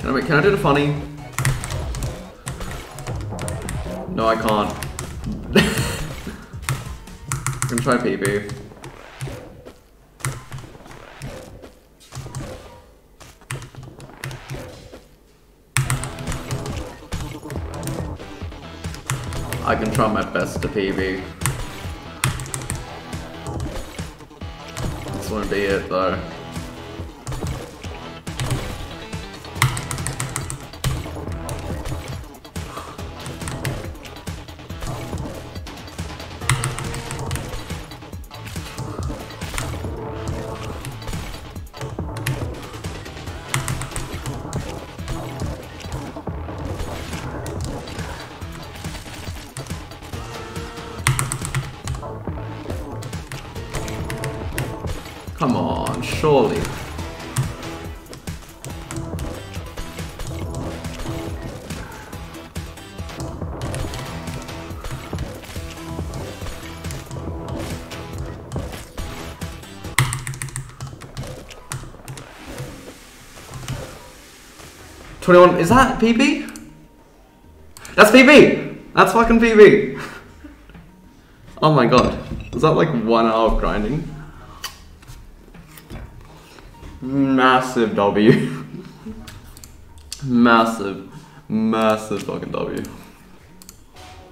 Can I, can I do the funny? No, I can't. I'm gonna try PB. I can try my best to PB. This won't be it though. Come on, surely. Twenty-one. Is that PB? That's PB. That's fucking PB. oh my god. Was that like one hour of grinding? Massive W. massive, massive fucking W.